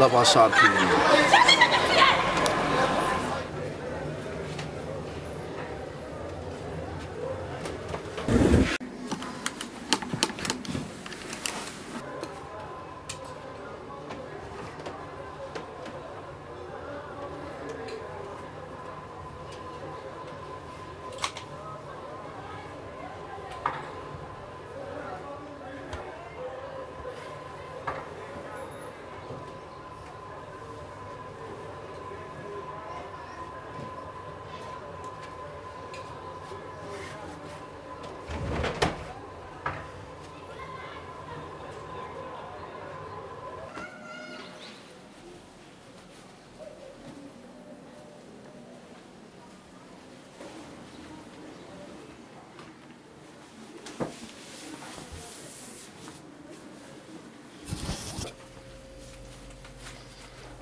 love our soccer community.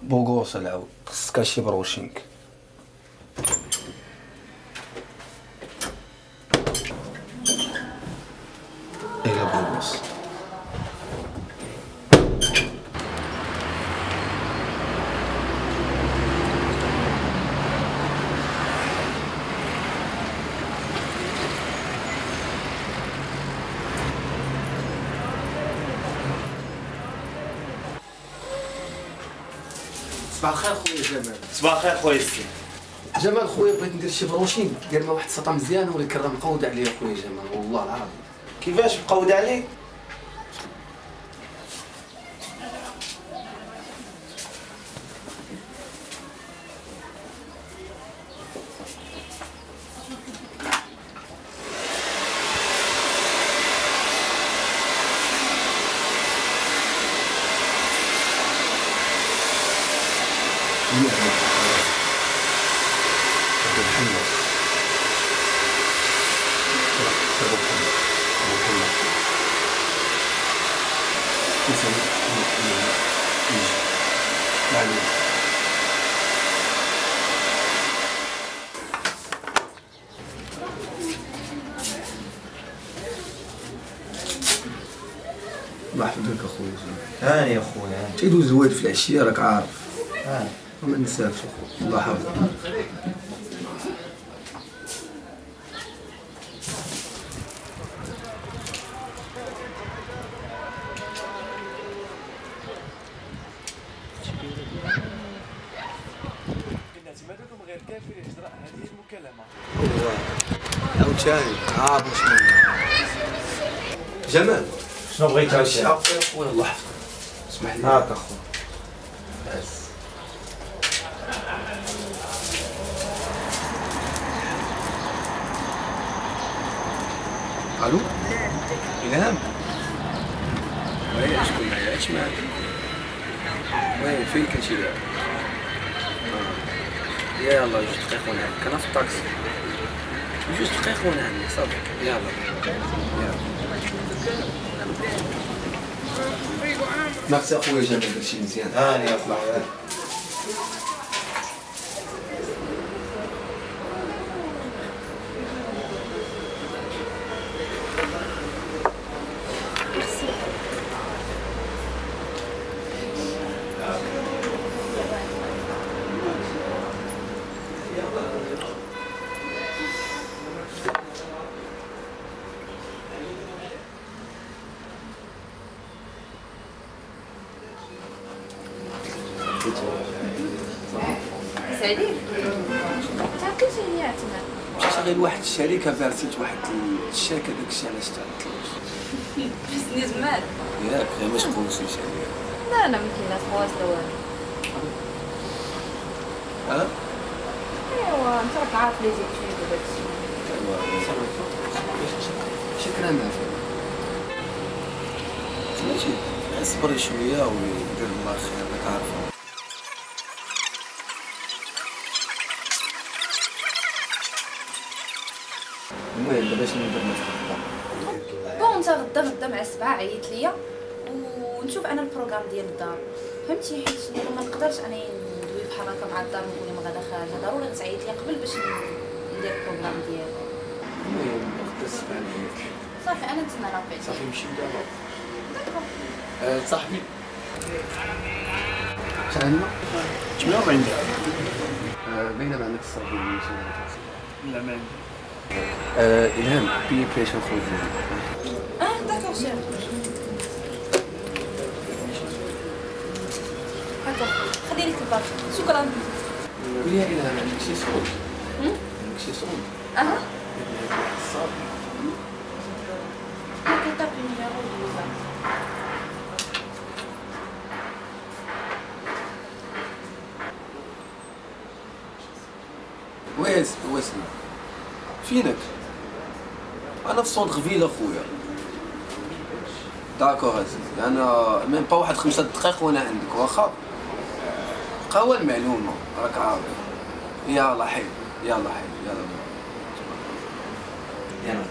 بوغوس العاود خصك شي بروشينك إلا بوغوس. صباح الخير خويا جمال. صباح الخير خويا السي. جمال خويا بغيت ندير شي brushing. دير لنا واحد السطا مزيان والكرة مقودة عليا خويا جمال والله العظيم. كيفاش مقود عليك؟ الله يحفظك اخويا هاني يا خويا هاني. تيدوز الواد في العشية راك عارف. هاني. وما نساكش اخويا الله. يحفظك جمال. شنو بغيت هادشي هادشي عافية خويا الله يحفظك اسمح لي. هاك اخويا بس. ألو؟ الهام وي شكون معايا اش معاك وي فين كنتي دابا. يلا جوج دقائق ونعلمك أنا في الطاكسي. جوج دقائق ونعلمك صافي. يلا. يلا. ميرسي اخويا جمال درتي مزيان هاني يا غير لواحد الشركة فارسيت واحد الشاك هذاك الشيء علاش تعطلت حسني زمان ياك غير ما عليا لا أنا كايناش مواصله والو. ها؟ أيوا أنت راك عارف لي زيتون وداك الشيء. شكرا ما سمعتي اصبري شوية ويدير الله خير راك عارفه. المهم دابا شنو ندير نتخطى bon انت غدا غدا مع السبعة عيط ليا ونشوف أنا ال programme ديال الدار فهمتي حيت ما نقدرش أنا ندوي بحال هكا مع الدار ونقول لهم غدا خارجه ضروري غتعيط لي قبل باش ندير ال programme ديالي المهم غدا صافي أنا نتسنى صافي نمشيو دابا صاحبي اش عندنا؟ 48 باينه ما عندك اللي لا ما عندي إلهام بي باش نخرج آه داكور شيخ. هكا خلي لك الباك شكرا. قولي يا إلهام عندك شي صوت عندك شي صوت أها. هكا طابي نيميرو دوزا واس واس فينك؟ أنا في centre ville أخويا. d'accord عزيزي أنا même pas واحد خمسة دقائق وأنا عندك واخا؟ قهوة المعلومة راك عارف. يلا حي يلا حي يلا. يا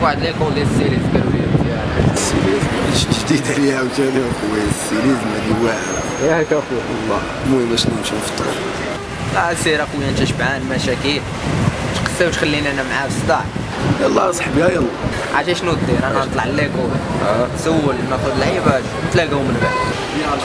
جيت نشوف واحد ليكول ديال السيريز قالوا لي مزيان السيليزم جديد عليا عاوتاني اخويا السيليزم هادي واعرة ياك اخويا والله المهم باش نمشي نفطر لا سير اخويا انت شبعان مشاكل تقسى وتخليني أنا معاه في الصداع يلا صاحبي ها يلا عرفتي شنو دير أنا نطلع ليكول نسول ناخذ اللعيبات نتلاقاو من بعد يلا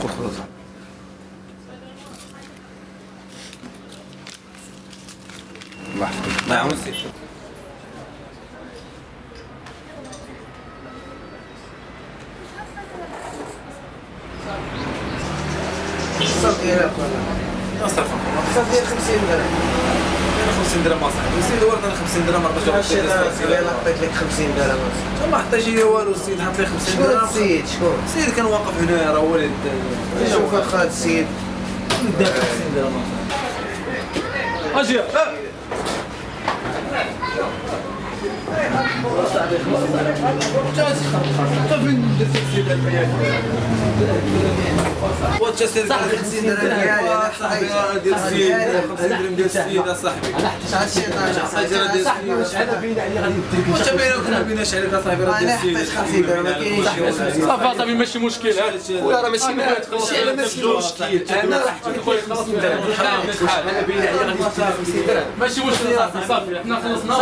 قول خلاص صافي يا خويا نصرف صافي 50 درهم 50 درهم اصاحبي السيد أنا 50 درهم 14 ماشي أنا عطيت لك 50 درهم ما حطيتش لي والو السيد حط لي 50 شكون السيد شكون السيد كان واقف هنا راه هو اللي شوف اخا السيد دا 50 درهم أجي واتش السيد صاحبي 50 درهم ديالي صاحبي راه ديال السيد 50 درهم ديال السيد اصاحبي شحال الشيطان حاجة راه ديال السيد وانت باين كنا بيناش عليك اصاحبي راه ديال أنا السيد حطيت 50 درهم ما كاينش صافي صافي. ماشي مشكل ولا راه ماشي مشكل أنا راه أنا باين عليا غادي ندير 50 درهم ماشي مشكل صافي. صافي. حنا خلصنا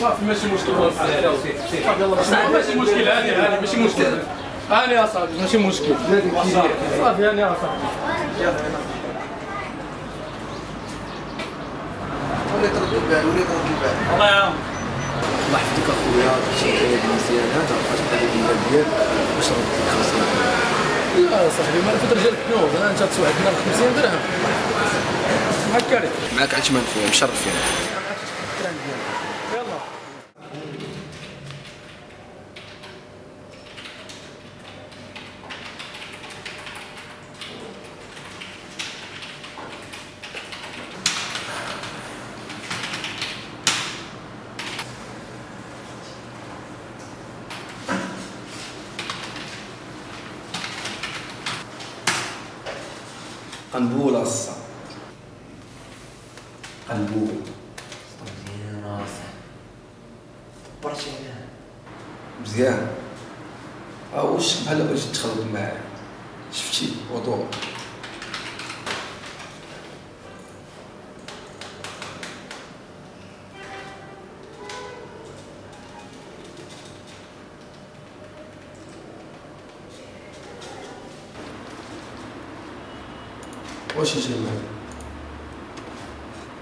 صافي ماشي مشكل ماشي مشكل هاني هاني ماشي هاني يا صاحبي ماشي مشكل صافي هاني يا صاحبي ولي ترد البال ولي ترد البال الله يعاون الله يحفظك أخويا شي حاجة مزيان هذا هذا المال ديالك باش نرد لك 50 درهم لا صاحبي ما فات رجال كنوز أنا انت توعدنا ب 50 درهم. هكا لك معاك عثمان خويا مشرف فيك قنبول الصا قنبول مزيان. ها واش بحال بغيتي تخلط معاه شفتي وضوء واش الجمال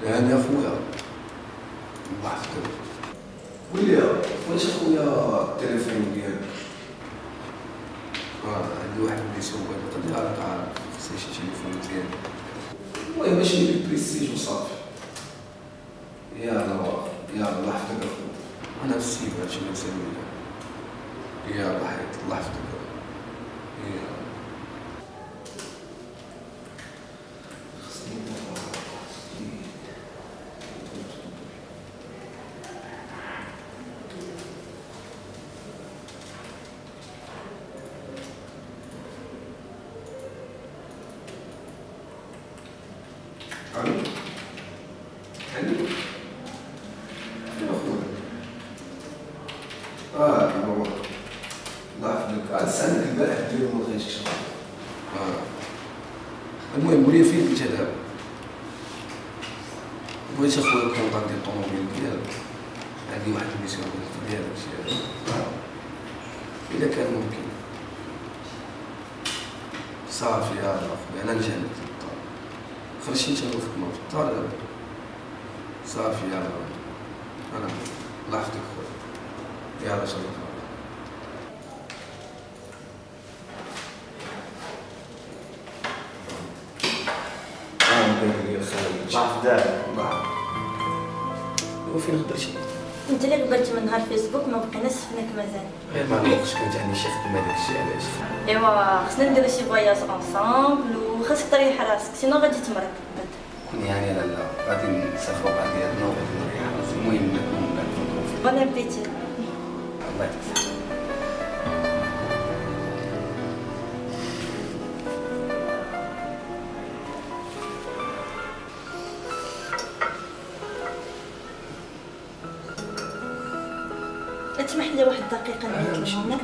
أنا خويا واحد ولي واش خويا التليفون ديالك؟ راه عندي واحد اللي سوال. قد يعرف راك عارف شي تليفون مزيان المهم ماشي بريستيج وصافي. يا الله يا الله يحفظك اخويا أنا في السيف هادشي اللي نسالو يا الله يحفظك الله. ولي فين كنت دابا بغيت أخويا الكونطاك ديال الطوموبيل ديالك. عندي واحد الميسيون ديالك شي إذا كان ممكن. صافي يا اخويا أنا عندك للدار خرجتي أنت من الخدمه في الدار دابا صافي يلا أنا الله يحفظك خويا. يلا شرف آه مبين لي بعد وفين خدرتي انت اللي قبلت من نهار فيسبوك ما بقيناش شفناك مازال. غير ما نقص كنت عندي شي خدمه داكشي علاش؟ أيوا خصنا نديرو شي voyage ensemble وخاصك تريح راسك sinon غادي تمرض. يعني لا لا. غادي نسافروا بعضياتنا وغادي نريح راسي المهم نكون bon appétit الله يعطيك واحد الدقيقه نعيط لهم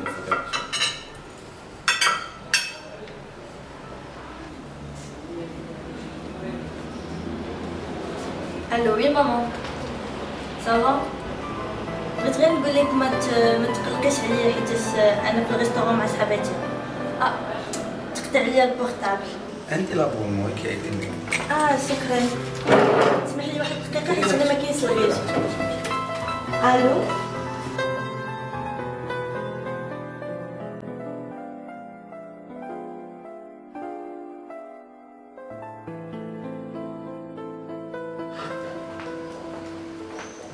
ألو oui ماما. ça va بغيت غير نقول لك ما تقلقيش عليا حيت أنا في ال restaurant مع صحاباتي. آه تقطع ليا ال portable عندي l'abonnement كاين آه شكرا. تسمح لي واحد الدقيقه حيت أنا ما كاينش الغير. ألو.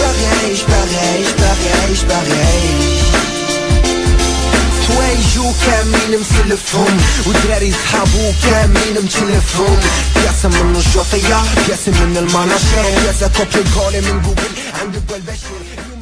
Parijs, Parijs, Parijs, Parijs حوايجو كاملين مسلفتهم ودراري صحابو كاملين متلفهم بياسة من الجوطية بياسة من المناشير بياسة copier coller من جوجل عندك بالبشير